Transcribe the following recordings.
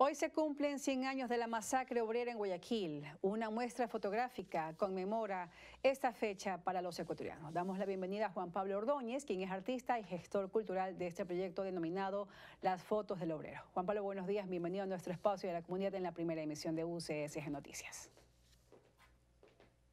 Hoy se cumplen 100 años de la masacre obrera en Guayaquil. Una muestra fotográfica conmemora esta fecha para los ecuatorianos. Damos la bienvenida a Juan Pablo Ordóñez, quien es artista y gestor cultural de este proyecto denominado Las Fotos del Obrero. Juan Pablo, buenos días, bienvenido a nuestro espacio de la comunidad en la primera emisión de UCSG Noticias.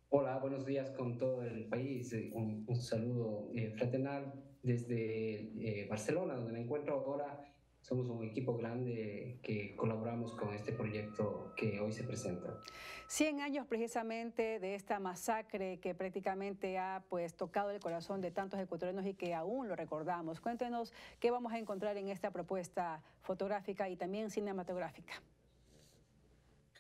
Hola, buenos días con todo el país. Un, saludo eh, fraternal desde eh, Barcelona, donde me encuentro ahora somos un equipo grande que colaboramos con este proyecto que hoy se presenta. 100 años precisamente de esta masacre que prácticamente ha pues tocado el corazón de tantos ecuatorianos y que aún lo recordamos. Cuéntenos qué vamos a encontrar en esta propuesta fotográfica y también cinematográfica.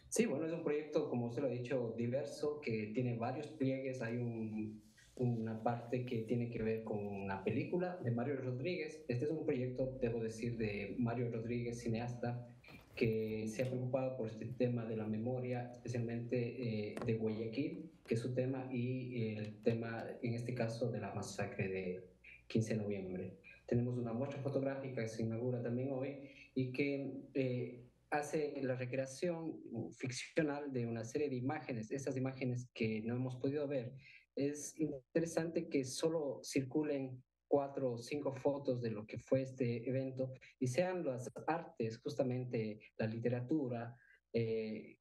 Sí, bueno, es un proyecto, como usted lo ha dicho, diverso, que tiene varios pliegues. Hay un una parte que tiene que ver con una película de Mario Rodríguez. Este es un proyecto, debo decir, de Mario Rodríguez, cineasta, que se ha preocupado por este tema de la memoria, especialmente eh, de Guayaquil, que es su tema, y el tema, en este caso, de la masacre de 15 de noviembre. Tenemos una muestra fotográfica que se inaugura también hoy y que eh, hace la recreación ficcional de una serie de imágenes, esas imágenes que no hemos podido ver es interesante que solo circulen cuatro o cinco fotos de lo que fue este evento y sean las artes, justamente la literatura, eh,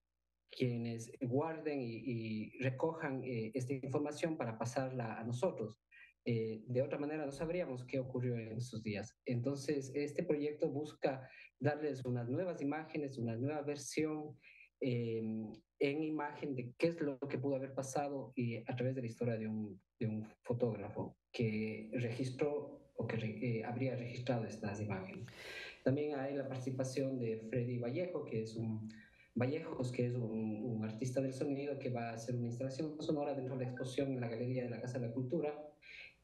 quienes guarden y, recojan eh, esta información para pasarla a nosotros. Eh, de otra manera no sabríamos qué ocurrió en esos días. Entonces, este proyecto busca darles unas nuevas imágenes, una nueva versión Em, en imagen de qué es lo que pudo haber pasado y a través de la historia de un, de un fotógrafo que registró o que eh, habría registrado estas imágenes. También hay la participación de Freddy Vallejo, que es un Vallejos, que es un, artista del sonido que va a hacer una instalación sonora dentro de la exposición en la Galería de la Casa de la Cultura.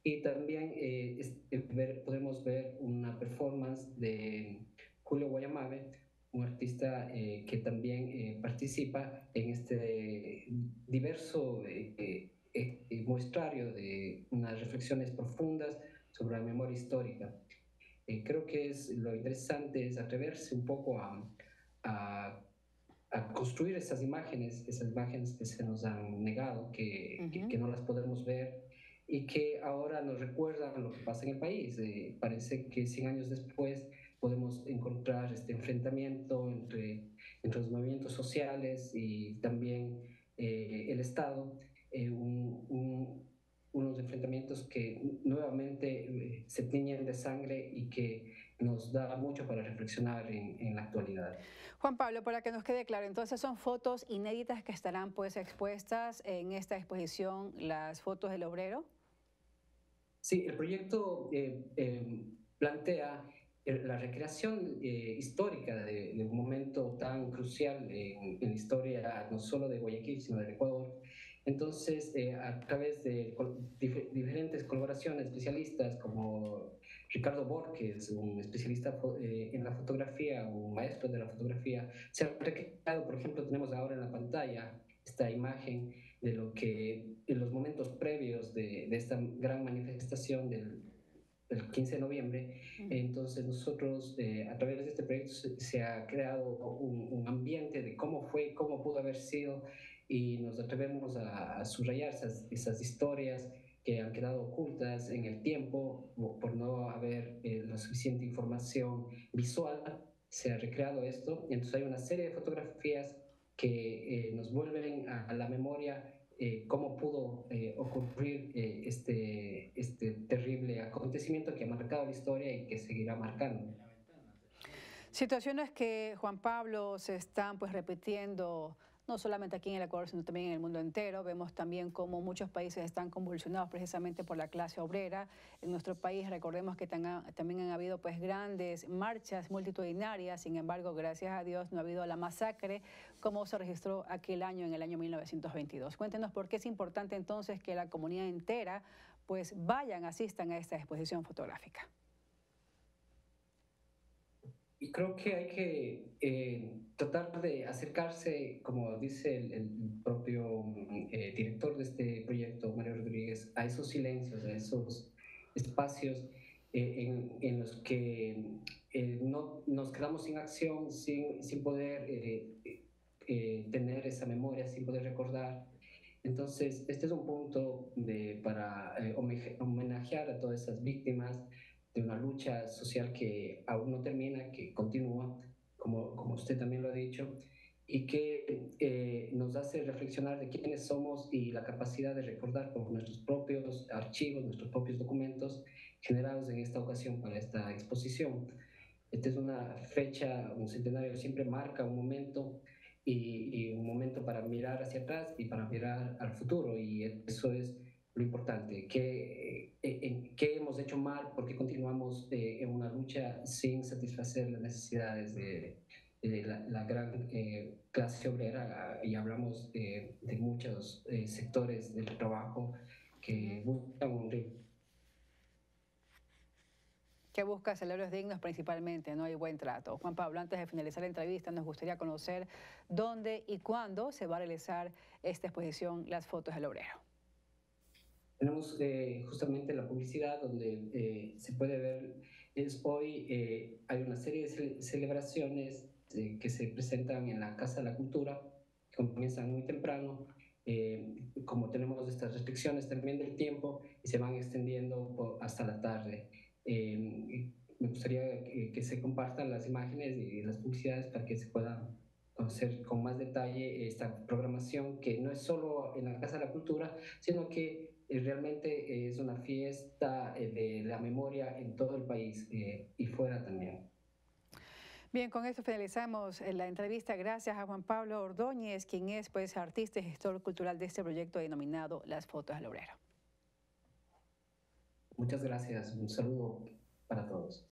Y también eh, eh, podemos ver una performance de Julio Guayamabe, un artista eh, que también eh, participa en este diverso eh, muestrario de unas reflexiones profundas sobre la memoria histórica. creo que es lo interesante es atreverse un poco a, a, construir esas imágenes, esas imágenes que se nos han negado, que, que, que no las podemos ver y que ahora nos recuerdan lo que pasa en el país. parece que 100 años después podemos encontrar este enfrentamiento entre, entre los movimientos sociales y también eh, el Estado, eh, unos enfrentamientos que nuevamente eh, se tiñen de sangre y que nos da mucho para reflexionar en, en, la actualidad. Juan Pablo, para que nos quede claro, entonces son fotos inéditas que estarán pues expuestas en esta exposición, las fotos del obrero. Sí, el proyecto plantea la recreación eh, histórica de, un momento tan crucial en, la historia no solo de Guayaquil, sino del Ecuador. Entonces, eh, a través de diferentes colaboraciones especialistas como Ricardo Borges, un especialista eh, en la fotografía, un maestro de la fotografía, se ha recreado, por ejemplo, tenemos ahora en la pantalla esta imagen de lo que en los momentos previos de, de esta gran manifestación del el 15 de noviembre. Entonces nosotros eh, a través de este proyecto se, ha creado un, ambiente de cómo fue, cómo pudo haber sido y nos atrevemos a, subrayar esas, esas, historias que han quedado ocultas en el tiempo por no haber eh, la suficiente información visual. Se ha recreado esto. Entonces hay una serie de fotografías que eh, nos vuelven a la memoria eh, cómo pudo eh, ocurrir eh, este, este terrible acontecimiento que ha marcado la historia y que seguirá marcando. Situaciones que, Juan Pablo, se están pues repitiendo no solamente aquí en el Ecuador, sino también en el mundo entero. Vemos también cómo muchos países están convulsionados precisamente por la clase obrera. En nuestro país, recordemos que también han habido pues grandes marchas multitudinarias, sin embargo, gracias a Dios no ha habido la masacre como se registró aquel año, en el año 1922. Cuéntenos por qué es importante entonces que la comunidad entera pues vayan, asistan a esta exposición fotográfica. Y creo que hay que eh, tratar de acercarse, como dice el, propio eh, director de este proyecto, Mario Rodríguez, a esos silencios, a esos espacios eh, en, en, los que no, nos quedamos sin acción, sin, sin poder tener esa memoria, sin poder recordar. Entonces, este es un punto de, para homenajear a todas esas víctimas de una lucha social que aún no termina, que continúa, como, como usted también lo ha dicho, y que eh, nos hace reflexionar de quiénes somos y la capacidad de recordar con nuestros propios archivos, nuestros propios documentos generados en esta ocasión para esta exposición. Esta es una fecha, un centenario siempre marca un momento y, y, un momento para mirar hacia atrás y para mirar al futuro y eso es lo importante, qué, eh, qué hemos hecho mal, por qué continuamos eh, en una lucha sin satisfacer las necesidades de, la, gran eh, clase obrera y hablamos de muchos sectores del trabajo que buscan un que busca salarios dignos principalmente, no hay buen trato. Juan Pablo, antes de finalizar la entrevista, nos gustaría conocer dónde y cuándo se va a realizar esta exposición Las Fotos del Obrero. Tenemos eh, justamente la publicidad donde eh, se puede ver, es hoy eh, hay una serie de celebraciones que se presentan en la Casa de la Cultura, que comienzan muy temprano, como tenemos estas restricciones también del tiempo y se van extendiendo hasta la tarde. Me gustaría que, se compartan las imágenes y las publicidades para que se puedan conocer con más detalle esta programación que no es solo en la Casa de la Cultura, sino que realmente es una fiesta eh, de la memoria en todo el país eh, y fuera también. Bien, con esto finalizamos eh, la entrevista. Gracias a Juan Pablo Ordóñez, quien es pues artista y gestor cultural de este proyecto denominado Las Fotos del Obrero. Muchas gracias. Un saludo para todos.